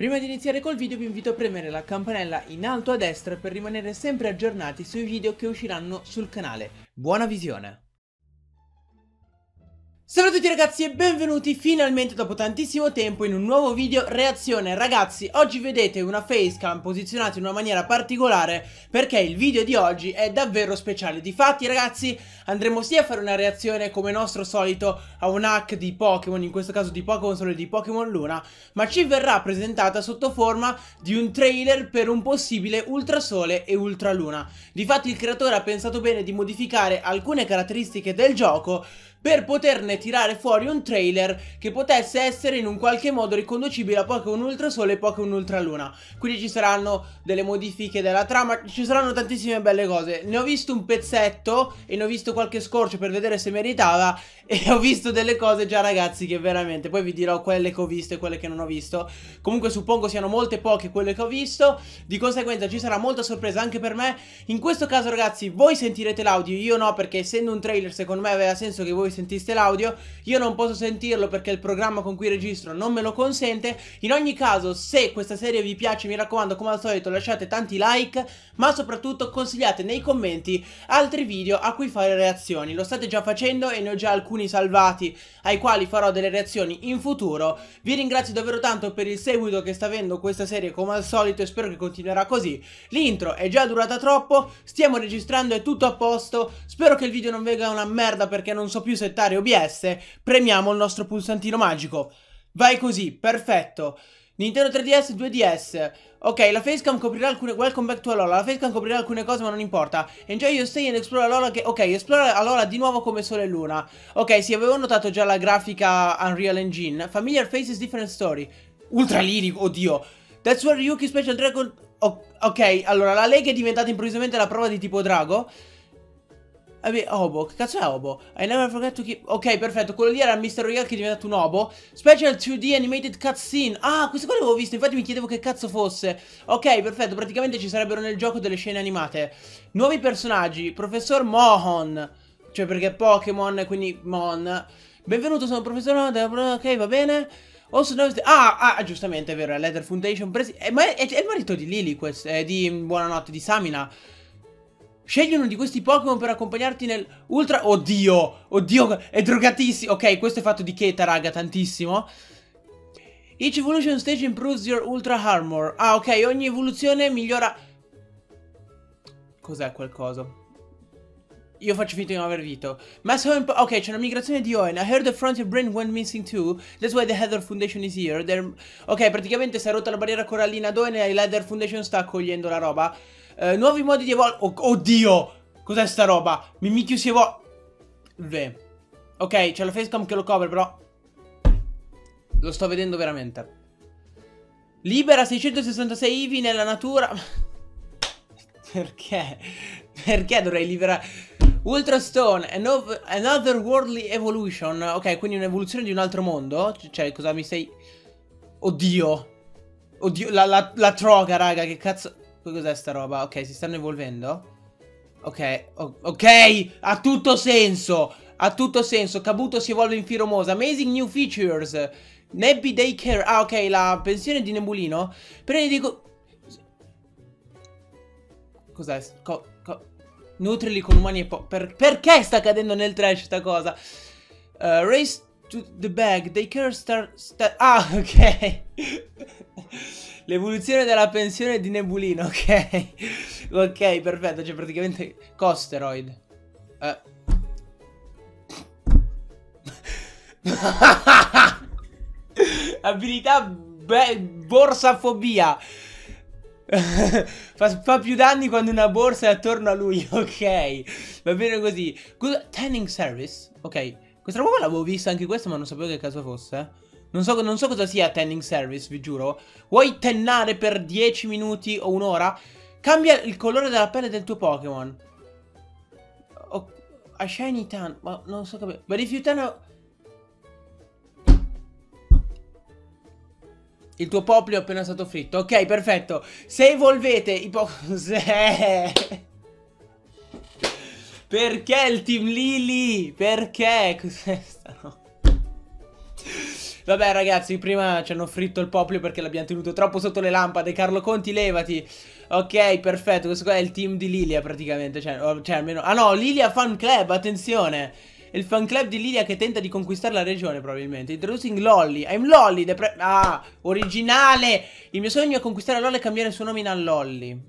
Prima di iniziare col video vi invito a premere la campanella in alto a destra per rimanere sempre aggiornati sui video che usciranno sul canale. Buona visione! Salve a tutti ragazzi e benvenuti finalmente dopo tantissimo tempo in un nuovo video reazione. Ragazzi, oggi vedete una facecam posizionata in una maniera particolare perché il video di oggi è davvero speciale. Difatti ragazzi andremo sia a fare una reazione come nostro solito a un hack di Pokémon, in questo caso di Pokémon Sole e di Pokémon Luna Ma ci verrà presentata sotto forma di un trailer per un possibile Ultrasole e Ultraluna. Difatti il creatore ha pensato bene di modificare alcune caratteristiche del gioco per poterne tirare fuori un trailer che potesse essere in un qualche modo riconducibile a Pokémon Ultrasole e Pokémon Ultraluna. Quindi ci saranno delle modifiche della trama, ci saranno tantissime belle cose. Ne ho visto un pezzetto e ne ho visto qualche scorcio per vedere se meritava e ho visto delle cose già ragazzi che veramente, poi vi dirò quelle che ho visto e quelle che non ho visto. Comunque suppongo siano molte poche quelle che ho visto, di conseguenza ci sarà molta sorpresa anche per me. In questo caso ragazzi voi sentirete l'audio, io no perché essendo un trailer secondo me aveva senso che voi voi sentiste l'audio Io non posso sentirlo perché il programma con cui registro non me lo consente. In ogni caso se questa serie vi piace mi raccomando come al solito lasciate tanti like Ma soprattutto consigliate nei commenti altri video a cui fare reazioni. Lo state già facendo e ne ho già alcuni salvati ai quali farò delle reazioni in futuro. Vi ringrazio davvero tanto per il seguito che sta avendo questa serie come al solito e spero che continuerà così. L'intro è già durata troppo, stiamo registrando, è tutto a posto. Spero che il video non venga una merda perché non so più settare OBS, premiamo il nostro pulsantino magico. Vai così, perfetto. Nintendo 3DS, 2DS. Ok, la facecam coprirà alcune... Welcome back to Alola. La facecam coprirà alcune cose ma non importa. Enjoy your stay and explore Alola che... Ok, esplora Alola di nuovo come Sole e Luna. Ok, sì, avevo notato già la grafica Unreal Engine. Familiar faces, different story. Ultra lirico, oddio. That's where Yuki Special Dragon... ok, allora la Lega è diventata improvvisamente la prova di tipo drago. Vabbè, Obo, che cazzo è Obo? I never forget to keep... Ok, perfetto, quello lì era Mr. Royale che è diventato un Obo. Special 2D Animated Cutscene. Ah, questo qua l'avevo visto, infatti mi chiedevo che cazzo fosse. Ok, perfetto, praticamente ci sarebbero nel gioco delle scene animate. Nuovi personaggi, Professor Mohon Cioè perché Pokémon, quindi Mon. Benvenuto, sono il Professor Mohon, ok, va bene. Also, ah, ah, giustamente, è vero, è Leather Foundation presi... eh, Ma è, è, è, il marito di Lily, questo, eh, di Buonanotte, di Samina Scegli uno di questi Pokémon per accompagnarti nel Ultra... Oddio! Oddio, è drogatissimo! Ok, questo è fatto di Keta, raga, tantissimo. Each evolution stage improves your Ultra Armor. Ah, ok, ogni evoluzione migliora... Cos'è quel coso? Io faccio finta di non aver. Mass Ok, c'è una migrazione di Owen. I heard the frontier brain went missing too. That's why the Heather Foundation is here. They're... Ok, praticamente si è rotta la barriera corallina ad Owen e la Heather Foundation sta accogliendo la roba. Uh, nuovi modi di evolvere. Oh, oddio! Cos'è sta roba? Mimikyu si evolve. Ok, c'è la facecam che lo copre, però. Lo sto vedendo veramente. Libera 666 Ivi nella natura. Perché? Perché dovrei liberare... Ultra Stone, Another Worldly Evolution. Ok, quindi un'evoluzione di un altro mondo. Cioè, cosa mi stai... Oddio. Oddio, la, la, la troga, raga, che cazzo... Cos'è sta roba? Ok, si stanno evolvendo. Ok, ok, ha tutto senso. Ha tutto senso. Kabuto si evolve in Firomosa. Amazing new features. Nebby Daycare. Ah, ok, la pensione di Nebulino. Però ne dico... Cos'è? Co Nutrili con umani e po'. Per perché sta cadendo nel trash sta cosa? Uh, race to the bag. Daycare star... star ah, ok. L'evoluzione della pensione di Nebulino, ok. ok, perfetto, c'è praticamente Costeroid. Uh. Abilità borsafobia. fa, fa, più danni quando una borsa è attorno a lui, ok. Va bene così. Tanning service? Ok. Questa roba l'avevo vista anche questa, ma non sapevo che caso fosse. Non so, non so cosa sia tanning service, vi giuro. Vuoi tennare per 10 minuti o un'ora? Cambia il colore della pelle del tuo Pokémon. Oh, a shiny tan. Ma non so come. But if you tan... Il tuo poplio è appena stato fritto. Ok, perfetto. Se evolvete i Pokémon... Perché il Team Lily? Perché? Cos'è sta no? Vabbè ragazzi, prima ci hanno fritto il popolo perché l'abbiamo tenuto troppo sotto le lampade. Carlo Conti, levati. Ok, perfetto, questo qua è il team di Lilia praticamente. Cioè, cioè almeno... Ah no, Lilia Fan Club, attenzione. Il fan club di Lilia che tenta di conquistare la regione probabilmente Introducing Lolly I'm Lolly Ah, originale Il mio sogno è conquistare Lolly e cambiare il suo nome in Lolly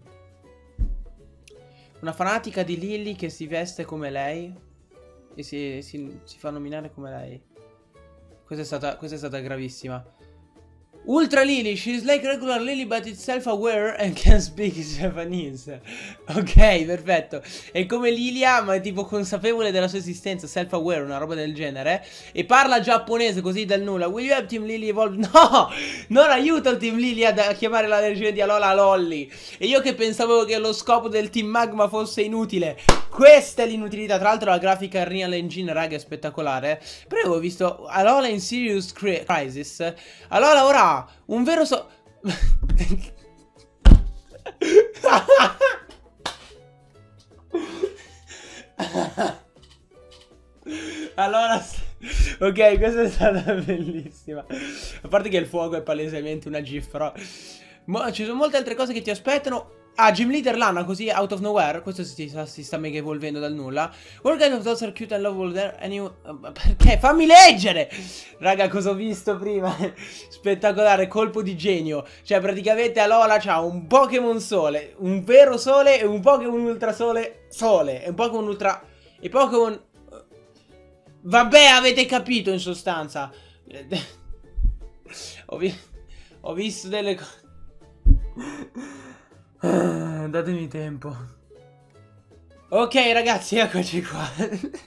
Una fanatica di Lily che si veste come lei E si, si, si fa nominare come lei questa è stata, questa è stata gravissima Ultra Lily, she's like regular Lily but it's self-aware and can speak Japanese. Ok, perfetto. È come Lilia, ma è tipo consapevole della sua esistenza, self-aware, una roba del genere. E parla giapponese così dal nulla. Will you have Team Lily evolve? No! Non aiuto il Team Lily a chiamare la legione di Alola Lolly. E io che pensavo che lo scopo del Team Magma fosse inutile. Questa è l'inutilità. Tra l'altro la grafica Real Engine, raga, è spettacolare. Però avevo visto Alola in Serious Crisis. Alola ora un vero so... allora... Ok, questa è stata bellissima. A parte che il fuoco è palesemente una gif, però... Ma ci sono molte altre cose che ti aspettano. Ah, Gym Leader Lana, così out of nowhere. Questo si, sta, si sta mega evolvendo dal nulla. What kind of dolls are cute and lovable there? And you... Perché? Fammi leggere! Raga, cosa ho visto prima? Spettacolare, colpo di genio. Cioè, praticamente Alola c'ha un Pokémon Sole, un vero Sole e un Pokémon Ultra Sole Sole. E un Pokémon Ultra... E Pokémon... Vabbè, avete capito in sostanza. ho, vi... ho visto delle cose... Ah, datemi tempo. Ok ragazzi, eccoci qua.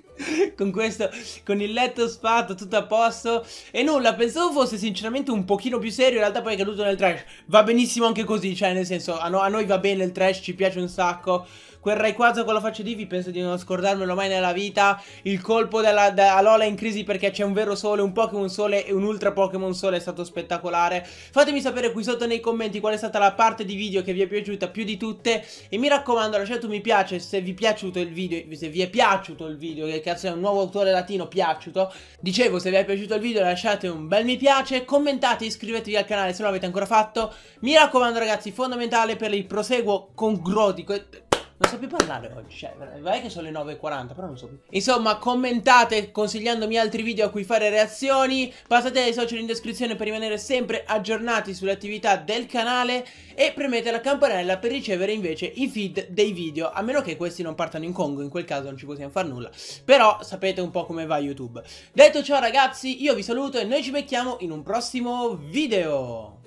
con questo, con il letto sfatto, tutto a posto. E nulla, pensavo fosse sinceramente un pochino più serio, in realtà poi è caduto nel trash. Va benissimo anche così, cioè nel senso, a, no, a noi va bene il trash, ci piace un sacco. Quel Rayquaza con la faccia di Vi penso di non scordarmelo mai nella vita. Il colpo della da Alola in crisi perché c'è un vero sole, un Pokémon sole e un ultra Pokémon sole è stato spettacolare. Fatemi sapere qui sotto nei commenti qual è stata la parte di video che vi è piaciuta più di tutte. E mi raccomando lasciate un mi piace se vi è piaciuto il video, se vi è piaciuto il video, che cazzo è un nuovo autore latino piaciuto. Dicevo, se vi è piaciuto il video lasciate un bel mi piace, commentate, iscrivetevi al canale se non l'avete ancora fatto. Mi raccomando ragazzi, fondamentale per il proseguo con Grodico. Non so più parlare oggi, cioè, vai che sono le 9.40, però non so più. Insomma, commentate consigliandomi altri video a cui fare reazioni, passate ai social in descrizione per rimanere sempre aggiornati sulle attività del canale e premete la campanella per ricevere invece i feed dei video, a meno che questi non partano in Congo, in quel caso non ci possiamo fare nulla. Però sapete un po' come va YouTube. Detto ciò ragazzi, io vi saluto e noi ci becchiamo in un prossimo video.